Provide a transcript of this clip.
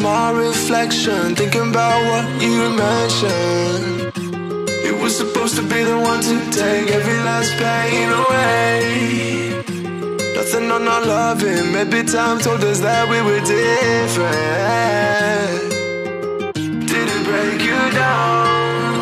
my reflection? Thinking about what you mentioned. It was supposed to be the one to take every last pain away. Nothing on our loving. Maybe time told us that we were different. Did it break you down?